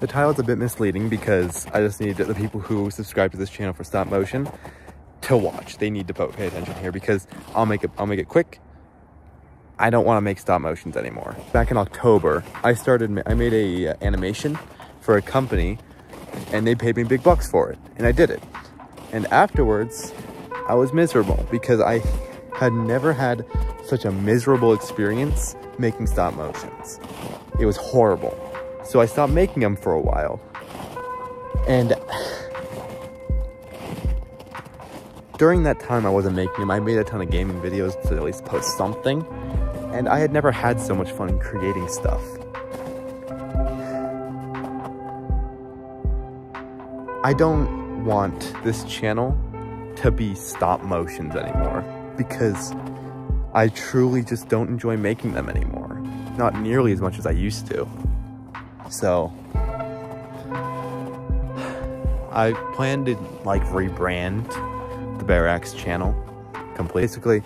The title is a bit misleading because I just need the people who subscribe to this channel for stop motion to watch. They need to pay attention here because I'll make it I'll make it quick. I don't want to make stop motions anymore. Back in October, I started I made a uh, animation for a company and they paid me big bucks for it and I did it. And afterwards, I was miserable because I had never had such a miserable experience making stop motions. It was horrible. So I stopped making them for a while. And during that time I wasn't making them, I made a ton of gaming videos to at least post something. And I had never had so much fun creating stuff. I don't want this channel to be stop motions anymore because I truly just don't enjoy making them anymore. Not nearly as much as I used to. So I plan to like rebrand the Berax channel completely. Basically,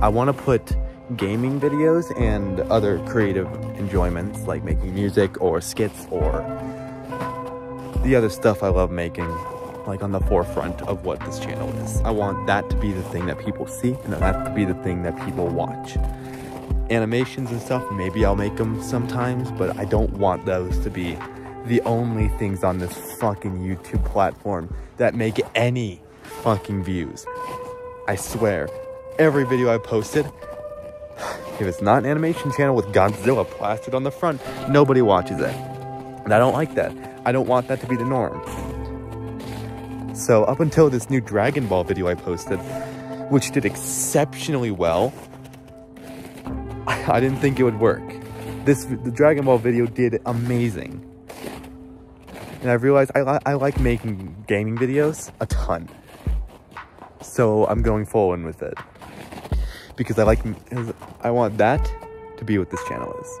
I want to put gaming videos and other creative enjoyments like making music or skits or the other stuff I love making like on the forefront of what this channel is. I want that to be the thing that people see and that to be the thing that people watch. Animations and stuff, maybe I'll make them sometimes, but I don't want those to be the only things on this fucking YouTube platform that make any fucking views. I swear, every video I posted, if it's not an animation channel with Godzilla plastered on the front, nobody watches it. And I don't like that. I don't want that to be the norm. So up until this new Dragon Ball video I posted, which did exceptionally well, I, didn't think it would work. This the Dragon Ball video did amazing. And I realized I, li I like making gaming videos a ton. So I'm going forward with it. Because I like, I want that to be what this channel is.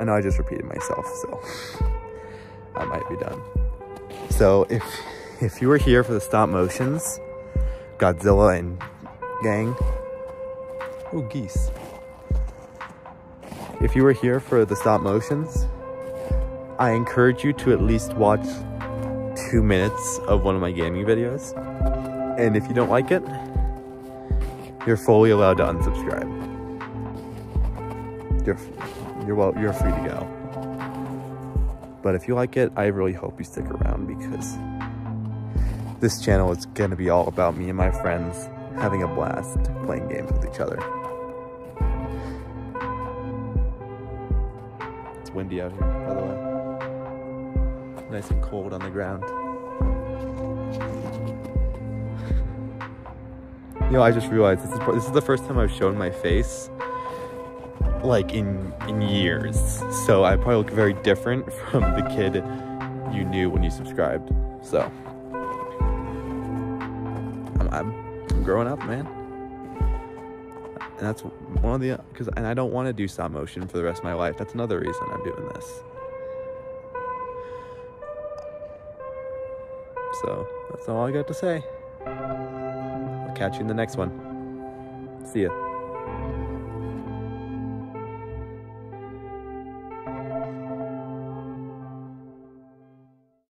I know I just repeated myself, so I might be done. So if if you were here for the stop motions, Godzilla and gang, oh geese. If you were here for the stop motions, I encourage you to at least watch two minutes of one of my gaming videos. And if you don't like it, you're fully allowed to unsubscribe. You're, you're well, you're free to go. But if you like it, I really hope you stick around because this channel is going to be all about me and my friends having a blast playing games with each other. It's windy out here, by the way. Nice and cold on the ground. You know, I just realized this is, this is the first time I've shown my face like in in years. So I probably look very different from the kid you knew when you subscribed. So I'm, I'm growing up, man. And that's one of the, because, and I don't want to do stop motion for the rest of my life. That's another reason I'm doing this. So, that's all I got to say. I'll catch you in the next one. See ya.